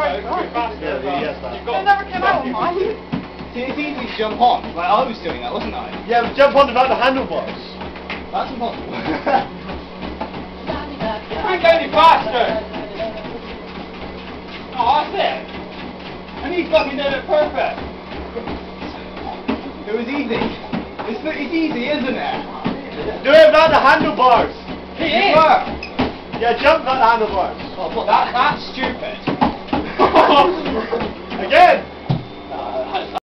They never came out of mine. See, it's easy to jump on. Like I was doing that, wasn't I? Yeah, but jump on without the handlebars. That's impossible. Can't go any faster. Oh, that's it. and he fucking did it perfect. It was easy. It's, it's easy, isn't it? Do it without the handlebars. He You is. were. Yeah, jump without the handlebars. Oh, That, that's stupid.